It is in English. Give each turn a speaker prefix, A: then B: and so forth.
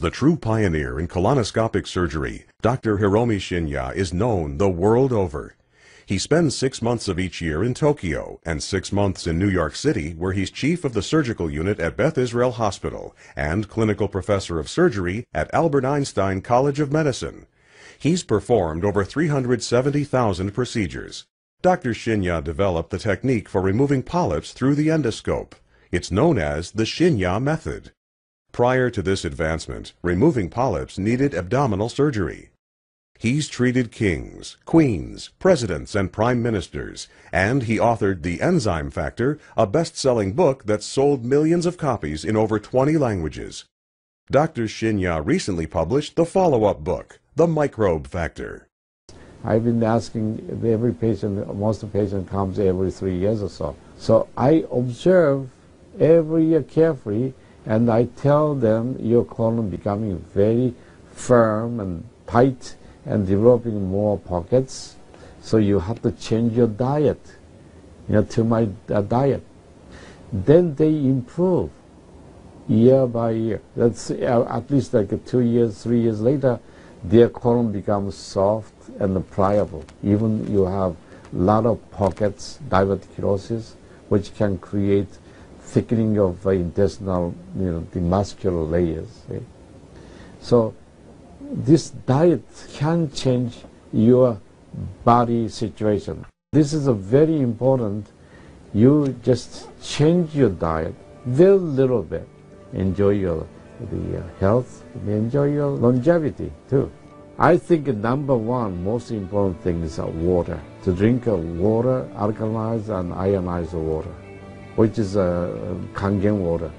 A: The true pioneer in colonoscopic surgery, Dr. Hiromi Shinya is known the world over. He spends six months of each year in Tokyo and six months in New York City, where he's chief of the surgical unit at Beth Israel Hospital and clinical professor of surgery at Albert Einstein College of Medicine. He's performed over 370,000 procedures. Dr. Shinya developed the technique for removing polyps through the endoscope. It's known as the Shinya method. Prior to this advancement, removing polyps needed abdominal surgery. He's treated kings, queens, presidents, and prime ministers, and he authored The Enzyme Factor, a best-selling book that sold millions of copies in over 20 languages. Dr. Shinya recently published the follow-up book, The Microbe Factor.
B: I've been asking every patient, most of the patient comes every three years or so. So I observe every year carefully and I tell them your colon becoming very firm and tight and developing more pockets. So you have to change your diet, you know, to my uh, diet. Then they improve year by year. That's uh, at least like two years, three years later, their colon becomes soft and pliable. Even you have a lot of pockets, diverticulosis, which can create thickening of the intestinal, you know, the muscular layers. So this diet can change your body situation. This is a very important. You just change your diet very little bit. Enjoy your the uh, health. Enjoy your longevity too. I think number one most important thing is water. To drink water, alkalized and ionized water, which is uh, Kangen water.